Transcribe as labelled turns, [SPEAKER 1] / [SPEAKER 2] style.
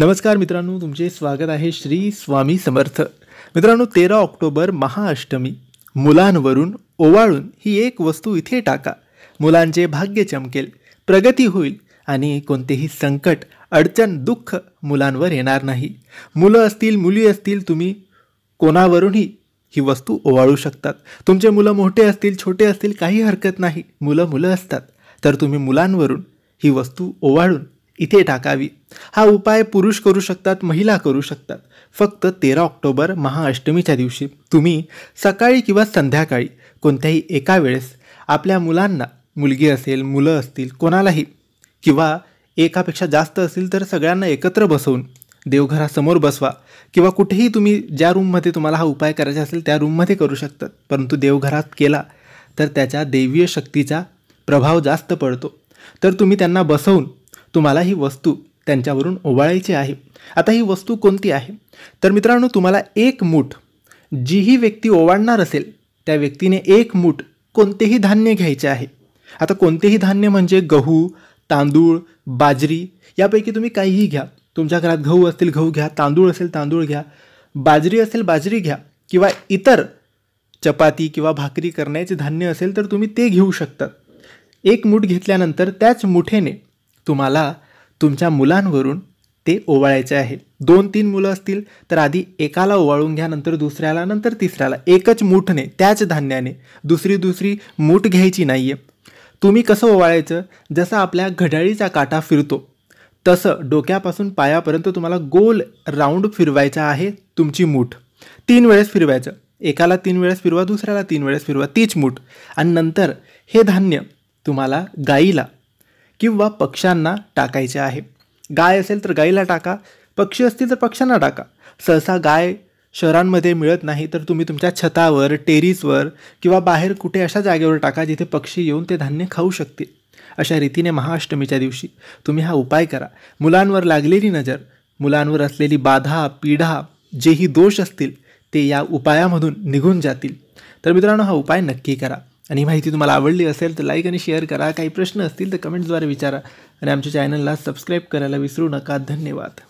[SPEAKER 1] नमस्कार मित्रांनो तुमचे स्वागत आहे श्री स्वामी समर्थ. मित्रांनो तेरा ऑक्टोबर महाअष्टमी. मुलांवरून ओवाळून ही एक वस्तू इथे टाका. मुलांचे भाग्य चमकेल प्रगती होईल आणि कोणतेही संकट अडचण दुःख मुलांवर येणार नाही. मुलं असतील मुली असतील तुम्ही कोणावरूनही ही वस्तू ओवाळू शकतात. तुमचे मुलं मोठे असतील छोटे असतील काही हरकत नाही. मुलं मुलं असतात. तर तुम्ही मुलांवरून ही वस्तू ओवाळून इथे टाकावी. हा उपाय पुरुष करू शकतात महिला करू शकतात. फक्त तेरा ऑक्टोबर महाअष्टमीच्या दिवशी. तुम्ही सकाळी किंवा संध्याकाळी कोणत्याही एका वेळेस आपल्या मुलांना मुलगी असेल मुलं असतील कोणालाही किंवा एकापेक्षा जास्त असतील तर सगळ्यांना एकत्र बसवून देवघरासमोर बसवा. किंवा कुठेही तुम्ही ज्या रूममध्ये तुम्हाला हा उपाय करायचा असेल त्या रूममध्ये करू शकतात. परंतु देवघरात केला तर त्याच्या दैवीय शक्तीचा प्रभाव जास्त पडतो. तर तुम्ही त्यांना बसवून तुम्हाला ही वस्तू त्यांच्यावरून ओवाळायची आहे. आता ही वस्तू कोणती आहे? तर मित्रांनो तुम्हाला एक मूठ जी ही व्यक्ती ओवाळणार असेल त्या व्यक्तीने एक मूठ कोणतेही धान्य घ्यायचे आहे. आता कोणतेही धान्य म्हणजे गहू तांदूळ बाजरी यापैकी तुम्ही काहीही घ्या. तुमच्या घरात गहू असतील गहू घ्या. तांदूळ असेल तांदूळ घ्या. बाजरी असेल बाजरी घ्या. किंवा इतर चपाती किंवा भाकरी करण्याचे धान्य असेल तर तुम्ही ते घेऊ शकतात एक मूठ घेतल्यानंतर त्याच मुठेने तुम्हाला तुमच्या मुलांवरून ते ओवाळायचे आहे. दोन तीन मुलं असतील तर आधी एकाला ओवाळून घ्या नंतर दुसऱ्याला नंतर तिसऱ्याला. एकच मूठने त्याच धान्याने. दुसरी दुसरी मूठ घ्यायची नाही आहे तुम्ही कसं ओवाळायचं? जसं आपल्या घड्याळीचा काटा फिरतो तसं डोक्यापासून पायापर्यंत तुम्हाला गोल राऊंड फिरवायचा आहे तुमची मूठ. तीन वेळेस फिरवायचं. एकाला तीन वेळेस फिरवा दुसऱ्याला तीन वेळेस फिरवा तीच मूठ. आणि नंतर हे धान्य तुम्हाला गाईला किंवा पक्ष्यांना टाकायचे आहे. गाय असेल तर गाईला टाका पक्षी असतील तर पक्ष्यांना टाका. सहसा गाय शहरांमध्ये मिळत नाही तर तुम्ही तुमच्या छतावर टेरिसवर किंवा बाहेर कुठे अशा जागेवर टाका जिथे पक्षी येऊन ते धान्य खाऊ शकतील. अशा रीतीने महाअष्टमीच्या दिवशी तुम्ही हा उपाय करा. मुलांवर लागलेली नजर मुलांवर असलेली बाधा पिढा जेही दोष असतील ते या उपायामधून निघून जातील. तर मित्रांनो हा उपाय नक्की करा. आणि माहिती तुम्हाला आवडली असेल तर लाईक आणि शेअर करा. काही प्रश्न असतील तर कमेंट्सद्वारे विचारा. आणि आमच्या चॅनलला सबस्क्राईब करायला विसरू नका. धन्यवाद.